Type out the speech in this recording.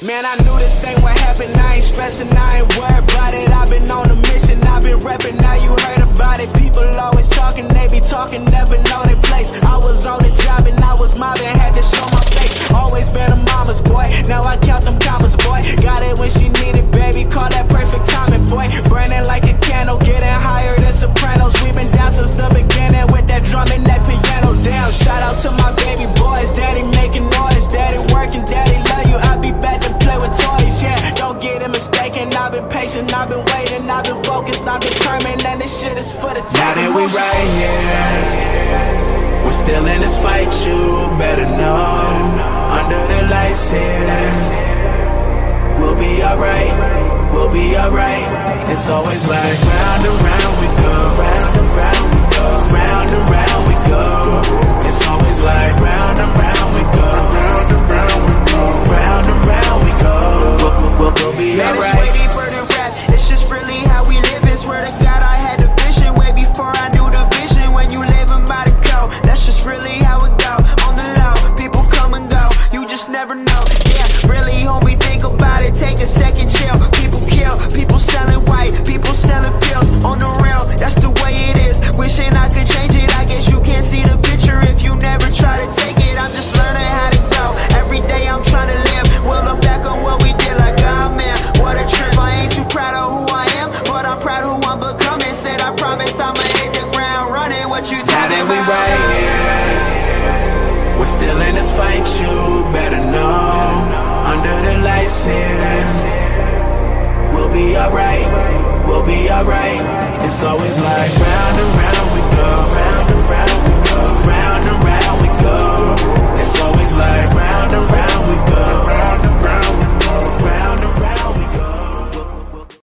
Man, I knew this thing would happen. I ain't stressing, I ain't worried about it. I've been on a mission, I've been repping. Now you heard about it. People always talking, they be talking, never know their place. I was on the job and I was mobbing, had to show my face. Always I've been patient, I've been waiting, I've been focused, I'm determined, and this shit is for the Now that we right here, we're still in this fight, you better know. Under the lights here, we'll be alright, we'll be alright. It's always like round and round we never know. Yeah, really, homie, think about it. Take a second, chill. People kill, people selling white, people selling pills. On the real, that's the way it is. Wishing I could change it. I guess you can't see the picture if you never try to take it. I'm just learning how to go. Every day I'm trying to live. We'll look back on what we did like, ah man, what a trip. I ain't too proud of who I am, but I'm proud who I'm becoming. Said I promise I'ma hit the ground running. What you Now talking that we about? right here, we're still in this fight, you It's always like round and round we go, round and round